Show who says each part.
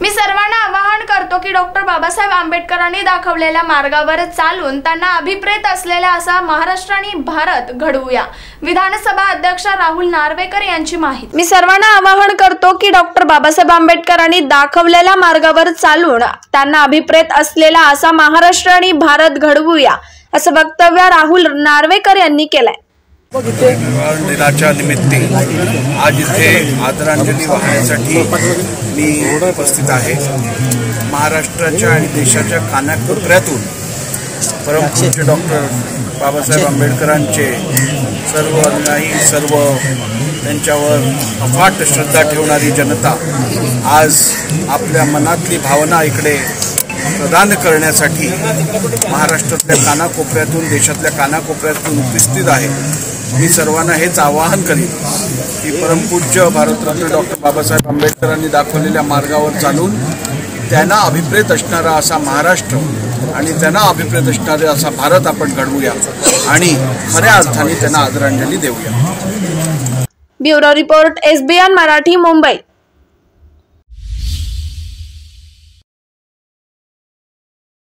Speaker 1: मी सर्वांना आवाहन करतो की डॉक्टर बाबासाहेब आंबेडकरांनी दाखवलेल्या मार्गावर चालून त्यांना अभिप्रेत असलेला असा महाराष्ट्र आणि भारत घडवूया. विधानसभा अध्यक्ष राहुल नार्वेकर यांची माहिती. मी सर्वांना आवाहन करतो की डॉक्टर बाबासाहेब आंबेडकरांनी दाखवलेल्या मार्गावर चालून त्यांना अभिप्रेत असलेला असा महाराष्ट्र आणि भारत घडवूया असं वक्तव्य राहुल नार्वेकर यांनी केलंय.
Speaker 2: दिनाच्या निमित्ते आज इथे आदरांजली वाहण्यासाठी मी उपस्थित आहे. महाराष्ट्राच्या आणि देशाच्या कानाकोपऱ्यातून परमपूज्य डॉक्टर बाबासाहेब आंबेडकरांचे सर्व अनुयायी सर्व त्यांच्यावर अफाट श्रद्धा ठेवणारी जनता आज आपल्या मनातली भावना इकडे प्रदान करण्यासाठी महाराष्ट्रातल्या कानाकोपऱ्यातून देशातल्या कानाकोपऱ्यातून उपस्थित आहे. मी सर्वांना हेच आवाहन करीन की परमपूज्य भारतरत्न डॉक्टर बाबासाहेब आंबेडकरांनी दाखवलेल्या मार्गावर चालून त्यांना अभिप्रेत असणारा असा महाराष्ट्र आणि त्यांना अभिप्रेत असणारे असा भारत आपण घडवूया आणि खऱ्या अर्थाने त्यांना आदरांजली देऊया.
Speaker 1: Bureau report SBN Marathi Mumbai.